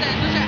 gusta.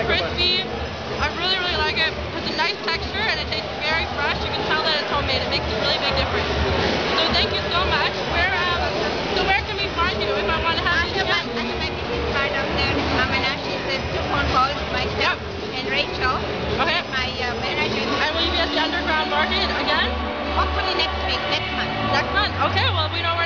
like crispy. I really, really like it. It's a nice texture and it tastes very fresh. You can tell that it's homemade. It makes a really big difference. So thank you so much. Where um, so where can we find you if I want to have I you? Can, I can make it right up there. Um, and actually says two phone calls myself yep. and Rachel. Okay. My uh, manager. And will you be at the Underground Market again? Hopefully next week, next month. Next month. Okay. Well, we know.